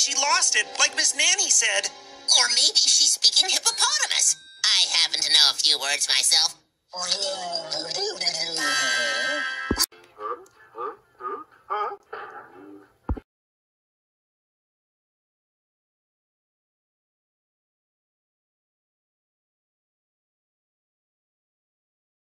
she lost it, like Miss Nanny said. Or maybe she's speaking hippopotamus. I happen to know a few words myself.